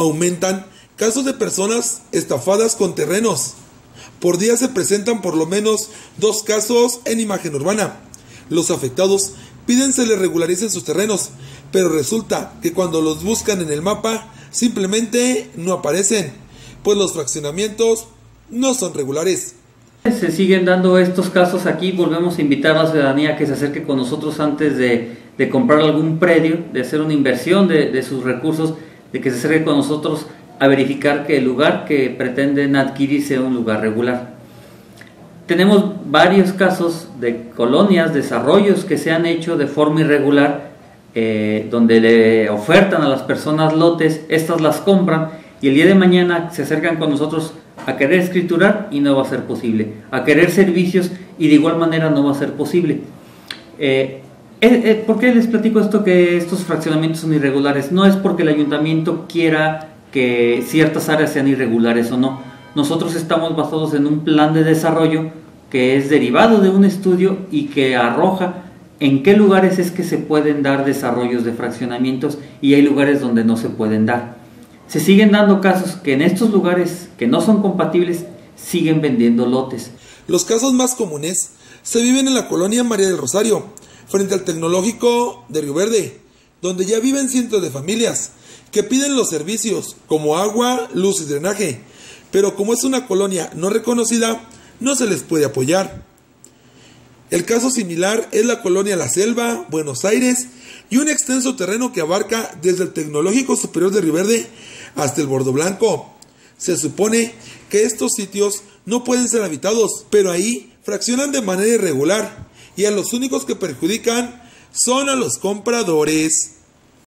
Aumentan casos de personas estafadas con terrenos. Por día se presentan por lo menos dos casos en imagen urbana. Los afectados piden se les regularicen sus terrenos, pero resulta que cuando los buscan en el mapa simplemente no aparecen, pues los fraccionamientos no son regulares. Se siguen dando estos casos aquí, volvemos a invitar a la ciudadanía que se acerque con nosotros antes de, comprar algún predio, de hacer una inversión de, sus recursos, de que se acerque con nosotros a verificar que el lugar que pretenden adquirir sea un lugar regular. Tenemos varios casos de colonias, desarrollos que se han hecho de forma irregular, eh, donde le ofertan a las personas lotes, estas las compran y el día de mañana se acercan con nosotros a querer escriturar y no va a ser posible, a querer servicios y de igual manera no va a ser posible. Eh, ¿Por qué les platico esto que estos fraccionamientos son irregulares? No es porque el ayuntamiento quiera que ciertas áreas sean irregulares o no. Nosotros estamos basados en un plan de desarrollo que es derivado de un estudio y que arroja en qué lugares es que se pueden dar desarrollos de fraccionamientos y hay lugares donde no se pueden dar se siguen dando casos que en estos lugares que no son compatibles siguen vendiendo lotes. Los casos más comunes se viven en la colonia María del Rosario, frente al tecnológico de Río Verde, donde ya viven cientos de familias que piden los servicios como agua, luz y drenaje, pero como es una colonia no reconocida, no se les puede apoyar. El caso similar es la colonia La Selva, Buenos Aires, y un extenso terreno que abarca desde el Tecnológico Superior de Riverde hasta el Bordo Blanco. Se supone que estos sitios no pueden ser habitados, pero ahí fraccionan de manera irregular y a los únicos que perjudican son a los compradores.